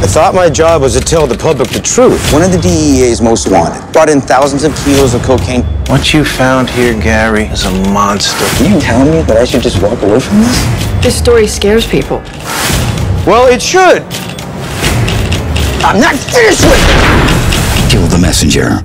I thought my job was to tell the public the truth. One of the DEA's most wanted brought in thousands of kilos of cocaine. What you found here, Gary, is a monster. Are you telling me that I should just walk away from this? This story scares people. Well, it should. I'm not finished with it! Kill the messenger.